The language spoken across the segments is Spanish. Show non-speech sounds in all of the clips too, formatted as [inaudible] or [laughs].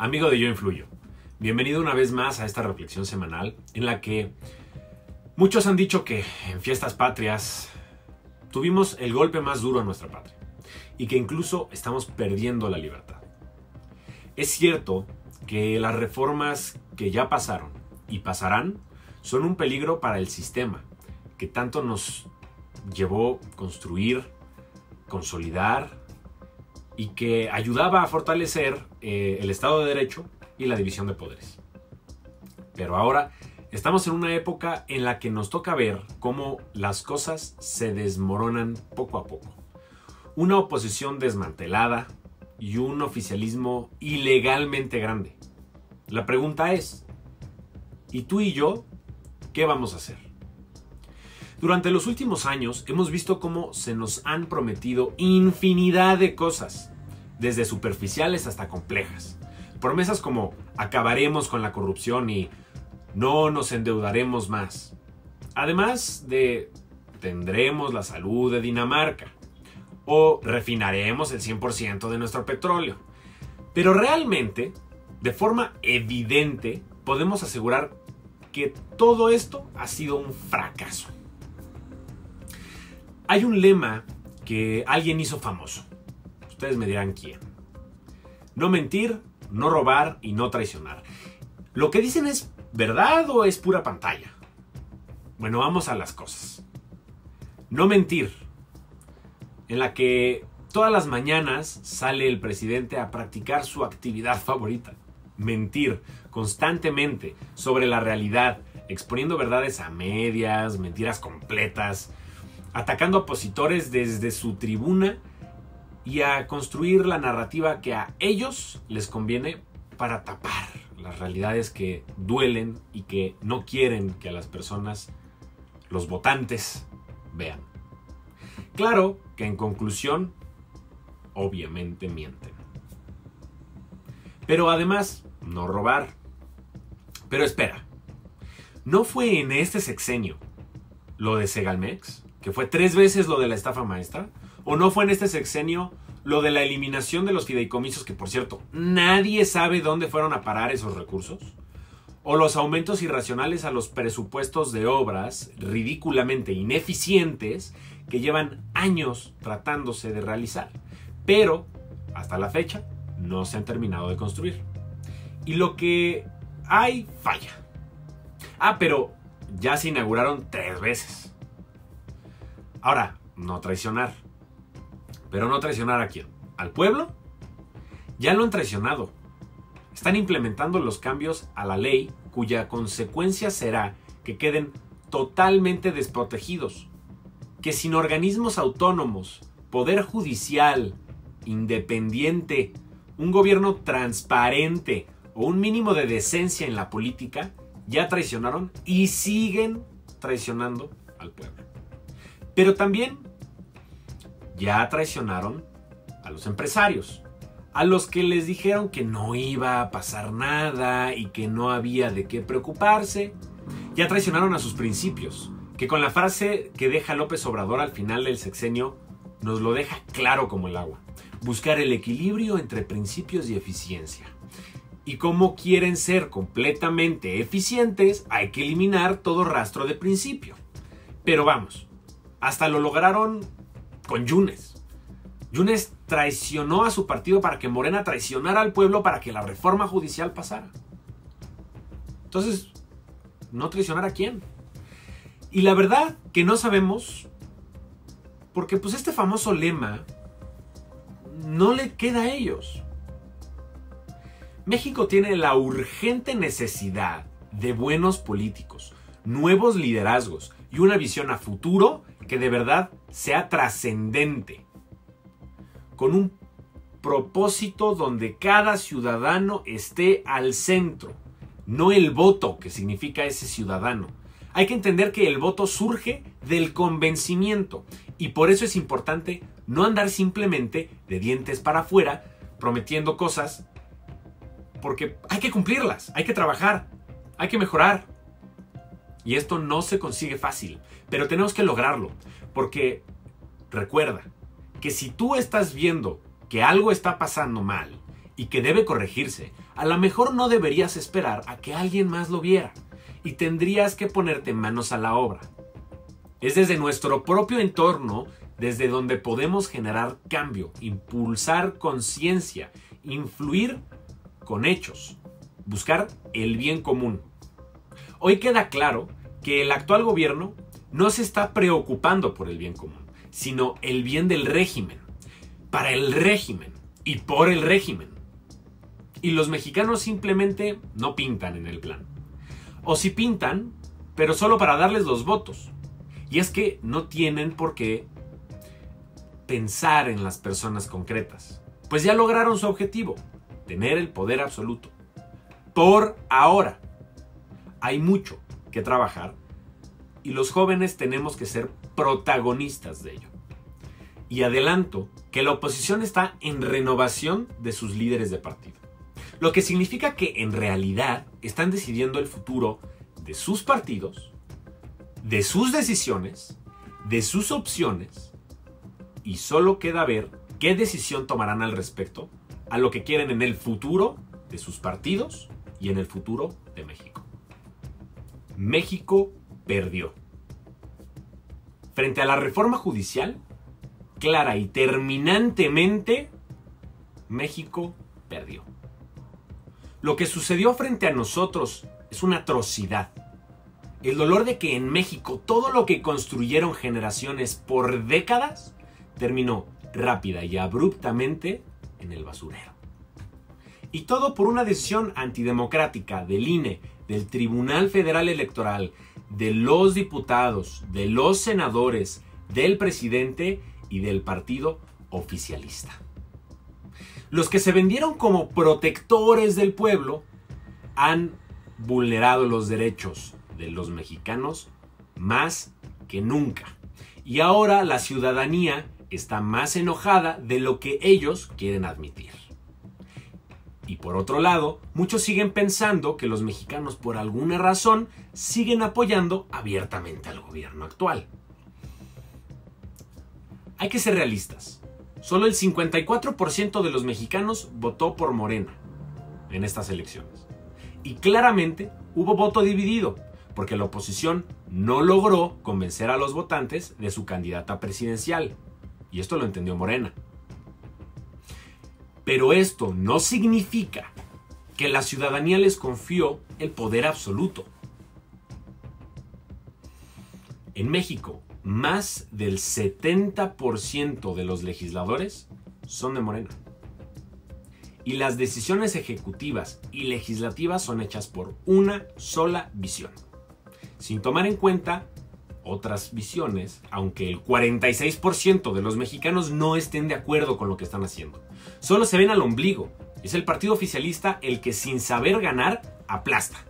amigo de Yo Influyo. Bienvenido una vez más a esta reflexión semanal en la que muchos han dicho que en fiestas patrias tuvimos el golpe más duro a nuestra patria y que incluso estamos perdiendo la libertad. Es cierto que las reformas que ya pasaron y pasarán son un peligro para el sistema que tanto nos llevó construir, consolidar y que ayudaba a fortalecer eh, el Estado de Derecho y la división de poderes. Pero ahora estamos en una época en la que nos toca ver cómo las cosas se desmoronan poco a poco. Una oposición desmantelada y un oficialismo ilegalmente grande. La pregunta es, ¿y tú y yo qué vamos a hacer? Durante los últimos años hemos visto cómo se nos han prometido infinidad de cosas, desde superficiales hasta complejas. Promesas como acabaremos con la corrupción y no nos endeudaremos más. Además de tendremos la salud de Dinamarca o refinaremos el 100% de nuestro petróleo. Pero realmente, de forma evidente, podemos asegurar que todo esto ha sido un fracaso. Hay un lema que alguien hizo famoso. Ustedes me dirán quién. No mentir, no robar y no traicionar. ¿Lo que dicen es verdad o es pura pantalla? Bueno, vamos a las cosas. No mentir. En la que todas las mañanas sale el presidente a practicar su actividad [laughs] favorita. Mentir constantemente sobre la realidad, exponiendo verdades a medias, mentiras completas, atacando opositores desde su tribuna y a construir la narrativa que a ellos les conviene para tapar las realidades que duelen y que no quieren que a las personas, los votantes, vean. Claro que en conclusión, obviamente mienten. Pero además, no robar. Pero espera, ¿no fue en este sexenio lo de Segalmex? que fue tres veces lo de la estafa maestra, o no fue en este sexenio lo de la eliminación de los fideicomisos, que por cierto, nadie sabe dónde fueron a parar esos recursos, o los aumentos irracionales a los presupuestos de obras ridículamente ineficientes que llevan años tratándose de realizar, pero hasta la fecha no se han terminado de construir. Y lo que hay falla. Ah, pero ya se inauguraron tres veces. Ahora, no traicionar. Pero no traicionar a quién? ¿Al pueblo? Ya lo han traicionado. Están implementando los cambios a la ley cuya consecuencia será que queden totalmente desprotegidos. Que sin organismos autónomos, poder judicial, independiente, un gobierno transparente o un mínimo de decencia en la política, ya traicionaron y siguen traicionando al pueblo. Pero también ya traicionaron a los empresarios, a los que les dijeron que no iba a pasar nada y que no había de qué preocuparse. Ya traicionaron a sus principios, que con la frase que deja López Obrador al final del sexenio nos lo deja claro como el agua. Buscar el equilibrio entre principios y eficiencia. Y como quieren ser completamente eficientes, hay que eliminar todo rastro de principio. Pero vamos, hasta lo lograron con Yunes. Yunes traicionó a su partido para que Morena traicionara al pueblo para que la reforma judicial pasara. Entonces, ¿no traicionar a quién? Y la verdad que no sabemos, porque pues este famoso lema no le queda a ellos. México tiene la urgente necesidad de buenos políticos, nuevos liderazgos y una visión a futuro que de verdad sea trascendente, con un propósito donde cada ciudadano esté al centro, no el voto que significa ese ciudadano. Hay que entender que el voto surge del convencimiento y por eso es importante no andar simplemente de dientes para afuera prometiendo cosas porque hay que cumplirlas, hay que trabajar, hay que mejorar. Y esto no se consigue fácil, pero tenemos que lograrlo, porque recuerda que si tú estás viendo que algo está pasando mal y que debe corregirse, a lo mejor no deberías esperar a que alguien más lo viera y tendrías que ponerte manos a la obra. Es desde nuestro propio entorno desde donde podemos generar cambio, impulsar conciencia, influir con hechos, buscar el bien común. Hoy queda claro que el actual gobierno no se está preocupando por el bien común, sino el bien del régimen, para el régimen y por el régimen. Y los mexicanos simplemente no pintan en el plan. O si pintan, pero solo para darles los votos. Y es que no tienen por qué pensar en las personas concretas. Pues ya lograron su objetivo, tener el poder absoluto. Por ahora. Hay mucho que trabajar y los jóvenes tenemos que ser protagonistas de ello. Y adelanto que la oposición está en renovación de sus líderes de partido. Lo que significa que en realidad están decidiendo el futuro de sus partidos, de sus decisiones, de sus opciones, y solo queda ver qué decisión tomarán al respecto a lo que quieren en el futuro de sus partidos y en el futuro de México. México perdió. Frente a la reforma judicial, clara y terminantemente, México perdió. Lo que sucedió frente a nosotros es una atrocidad. El dolor de que en México todo lo que construyeron generaciones por décadas terminó rápida y abruptamente en el basurero. Y todo por una decisión antidemocrática del INE, del Tribunal Federal Electoral, de los diputados, de los senadores, del presidente y del partido oficialista. Los que se vendieron como protectores del pueblo han vulnerado los derechos de los mexicanos más que nunca. Y ahora la ciudadanía está más enojada de lo que ellos quieren admitir. Y por otro lado, muchos siguen pensando que los mexicanos por alguna razón siguen apoyando abiertamente al gobierno actual. Hay que ser realistas. Solo el 54% de los mexicanos votó por Morena en estas elecciones. Y claramente hubo voto dividido, porque la oposición no logró convencer a los votantes de su candidata presidencial. Y esto lo entendió Morena. Pero esto no significa que la ciudadanía les confió el poder absoluto. En México, más del 70% de los legisladores son de Morena. Y las decisiones ejecutivas y legislativas son hechas por una sola visión, sin tomar en cuenta otras visiones, aunque el 46% de los mexicanos no estén de acuerdo con lo que están haciendo. Solo se ven al ombligo. Es el partido oficialista el que sin saber ganar aplasta.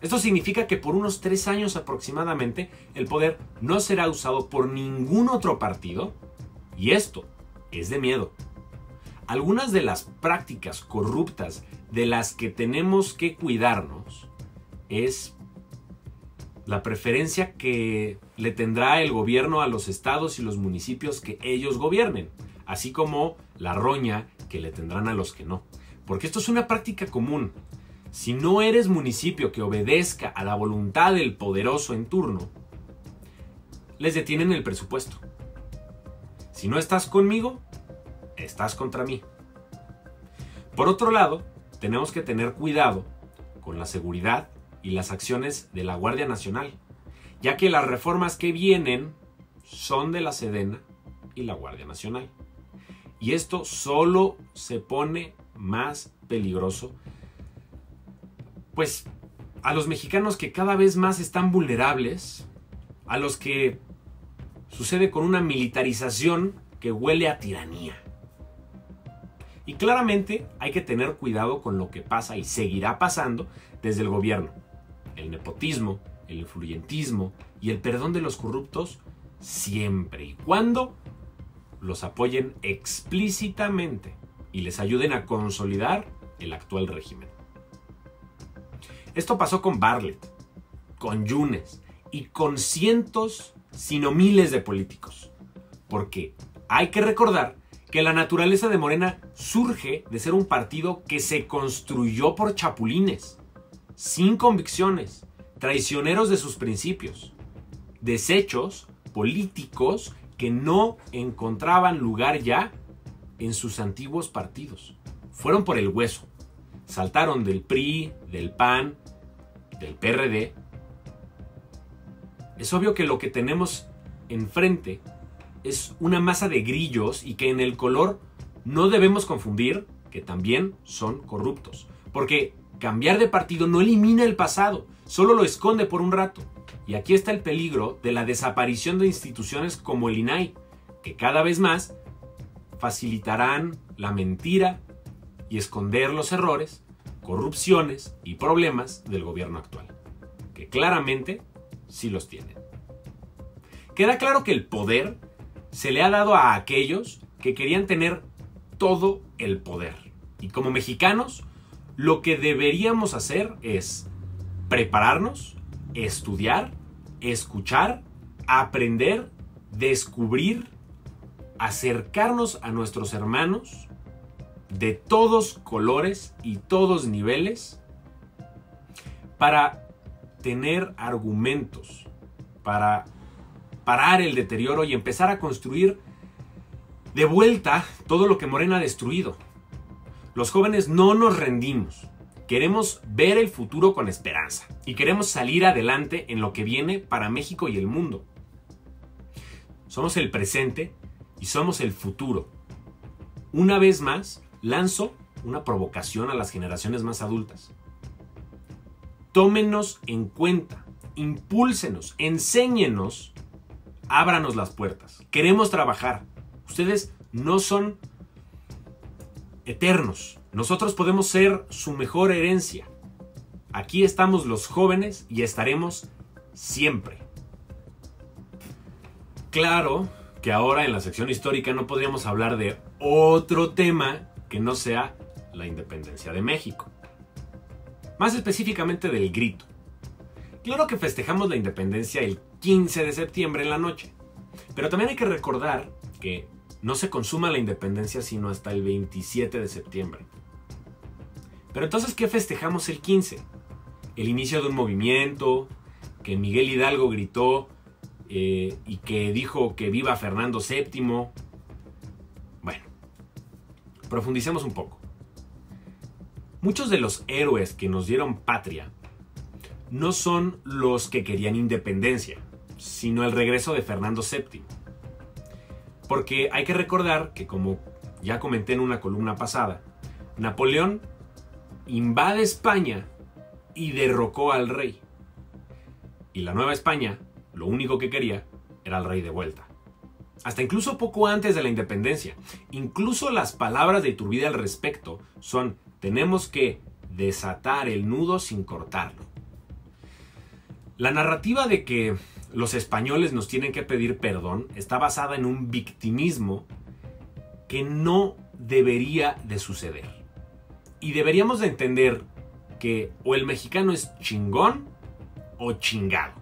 Esto significa que por unos tres años aproximadamente el poder no será usado por ningún otro partido y esto es de miedo. Algunas de las prácticas corruptas de las que tenemos que cuidarnos es la preferencia que le tendrá el gobierno a los estados y los municipios que ellos gobiernen, así como la roña que le tendrán a los que no. Porque esto es una práctica común. Si no eres municipio que obedezca a la voluntad del poderoso en turno, les detienen el presupuesto. Si no estás conmigo, estás contra mí. Por otro lado, tenemos que tener cuidado con la seguridad y las acciones de la Guardia Nacional, ya que las reformas que vienen son de la Sedena y la Guardia Nacional. Y esto solo se pone más peligroso pues a los mexicanos que cada vez más están vulnerables, a los que sucede con una militarización que huele a tiranía. Y claramente hay que tener cuidado con lo que pasa y seguirá pasando desde el gobierno. El nepotismo, el influyentismo y el perdón de los corruptos siempre y cuando los apoyen explícitamente y les ayuden a consolidar el actual régimen. Esto pasó con Bartlett, con Yunes y con cientos, sino miles de políticos. Porque hay que recordar que la naturaleza de Morena surge de ser un partido que se construyó por chapulines, sin convicciones, traicioneros de sus principios, desechos políticos que no encontraban lugar ya en sus antiguos partidos. Fueron por el hueso. Saltaron del PRI, del PAN, del PRD. Es obvio que lo que tenemos enfrente es una masa de grillos y que en el color no debemos confundir que también son corruptos. Porque cambiar de partido no elimina el pasado, solo lo esconde por un rato. Y aquí está el peligro de la desaparición de instituciones como el INAI, que cada vez más facilitarán la mentira y esconder los errores, corrupciones y problemas del gobierno actual, que claramente sí los tienen. Queda claro que el poder se le ha dado a aquellos que querían tener todo el poder. Y como mexicanos, lo que deberíamos hacer es prepararnos, estudiar, escuchar, aprender, descubrir, acercarnos a nuestros hermanos de todos colores y todos niveles para tener argumentos, para parar el deterioro y empezar a construir de vuelta todo lo que Morena ha destruido. Los jóvenes no nos rendimos. Queremos ver el futuro con esperanza y queremos salir adelante en lo que viene para México y el mundo. Somos el presente y somos el futuro. Una vez más, lanzo una provocación a las generaciones más adultas. Tómenos en cuenta, impúlsenos, enséñenos, ábranos las puertas. Queremos trabajar. Ustedes no son eternos. Nosotros podemos ser su mejor herencia. Aquí estamos los jóvenes y estaremos siempre. Claro que ahora en la sección histórica no podríamos hablar de otro tema que no sea la independencia de México. Más específicamente del grito. Claro que festejamos la independencia el 15 de septiembre en la noche, pero también hay que recordar que no se consuma la independencia sino hasta el 27 de septiembre. Pero entonces, ¿qué festejamos el 15? El inicio de un movimiento, que Miguel Hidalgo gritó eh, y que dijo que viva Fernando VII. Bueno, profundicemos un poco. Muchos de los héroes que nos dieron patria no son los que querían independencia, sino el regreso de Fernando VII. Porque hay que recordar que, como ya comenté en una columna pasada, Napoleón invade España y derrocó al rey. Y la Nueva España lo único que quería era el rey de vuelta. Hasta incluso poco antes de la independencia. Incluso las palabras de Iturbide al respecto son tenemos que desatar el nudo sin cortarlo. La narrativa de que los españoles nos tienen que pedir perdón está basada en un victimismo que no debería de suceder. Y deberíamos de entender que o el mexicano es chingón o chingado.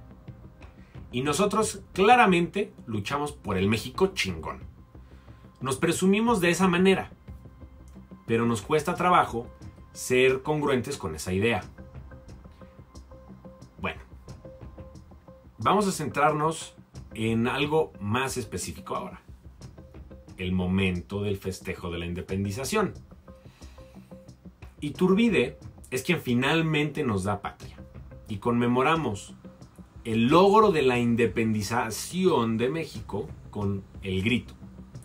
Y nosotros claramente luchamos por el México chingón. Nos presumimos de esa manera, pero nos cuesta trabajo ser congruentes con esa idea. Bueno, vamos a centrarnos en algo más específico ahora. El momento del festejo de la independización. Iturbide es quien finalmente nos da patria. Y conmemoramos el logro de la independización de México con el grito,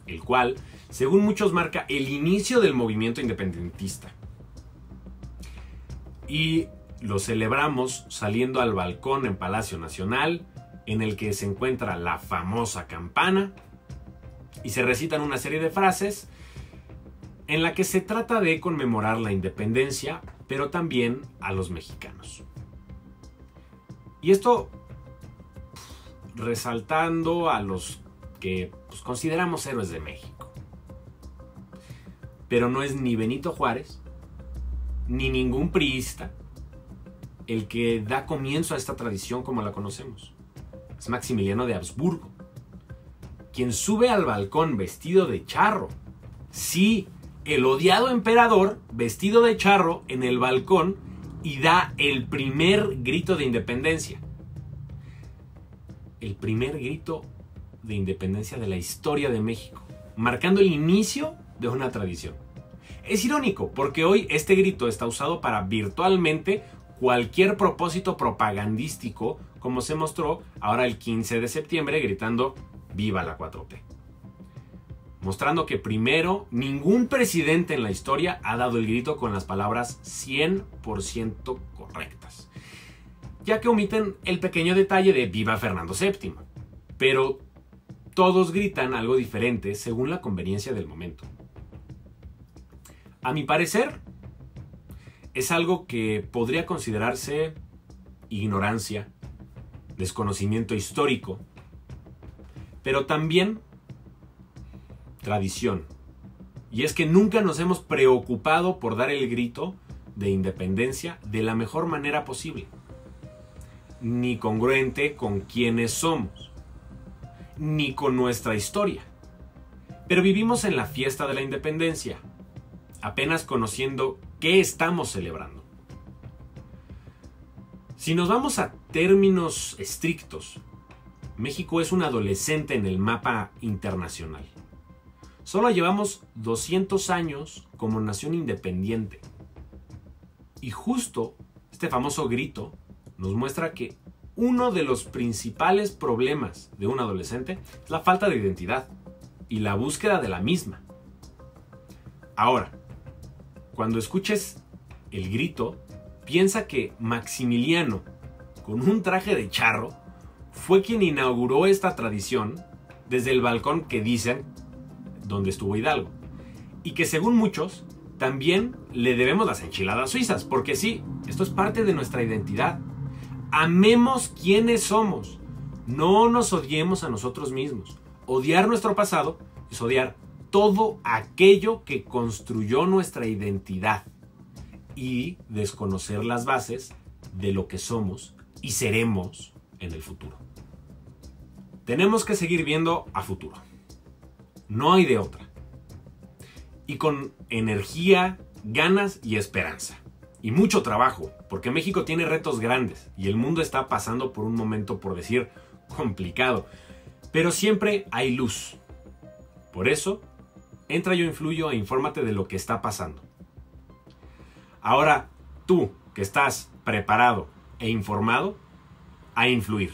el cual, según muchos, marca el inicio del movimiento independentista. Y lo celebramos saliendo al balcón en Palacio Nacional, en el que se encuentra la famosa campana, y se recitan una serie de frases en la que se trata de conmemorar la independencia, pero también a los mexicanos. Y esto resaltando a los que pues, consideramos héroes de México. Pero no es ni Benito Juárez, ni ningún priista, el que da comienzo a esta tradición como la conocemos. Es Maximiliano de Habsburgo, quien sube al balcón vestido de charro Sí, el odiado emperador, vestido de charro, en el balcón y da el primer grito de independencia. El primer grito de independencia de la historia de México, marcando el inicio de una tradición. Es irónico, porque hoy este grito está usado para virtualmente cualquier propósito propagandístico, como se mostró ahora el 15 de septiembre gritando Viva la 4T. Mostrando que primero, ningún presidente en la historia ha dado el grito con las palabras 100% correctas, ya que omiten el pequeño detalle de Viva Fernando VII. Pero todos gritan algo diferente según la conveniencia del momento. A mi parecer, es algo que podría considerarse ignorancia, desconocimiento histórico, pero también tradición. Y es que nunca nos hemos preocupado por dar el grito de independencia de la mejor manera posible, ni congruente con quienes somos, ni con nuestra historia. Pero vivimos en la fiesta de la independencia, apenas conociendo qué estamos celebrando. Si nos vamos a términos estrictos, México es un adolescente en el mapa internacional. Solo llevamos 200 años como nación independiente. Y justo este famoso grito nos muestra que uno de los principales problemas de un adolescente es la falta de identidad y la búsqueda de la misma. Ahora, cuando escuches el grito, piensa que Maximiliano, con un traje de charro, fue quien inauguró esta tradición desde el balcón que dicen donde estuvo Hidalgo. Y que según muchos, también le debemos las enchiladas suizas, porque sí, esto es parte de nuestra identidad. Amemos quienes somos, no nos odiemos a nosotros mismos. Odiar nuestro pasado es odiar todo aquello que construyó nuestra identidad y desconocer las bases de lo que somos y seremos en el futuro. Tenemos que seguir viendo a futuro. No hay de otra. Y con energía, ganas y esperanza. Y mucho trabajo, porque México tiene retos grandes y el mundo está pasando por un momento, por decir, complicado. Pero siempre hay luz. Por eso Entra Yo Influyo e infórmate de lo que está pasando. Ahora, tú que estás preparado e informado, a influir.